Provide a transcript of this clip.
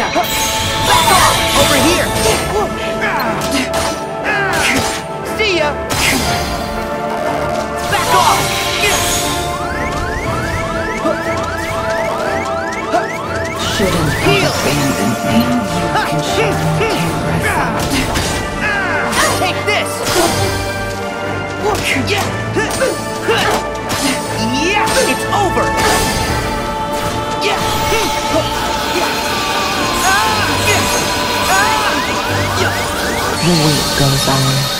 下。ゃ、Here.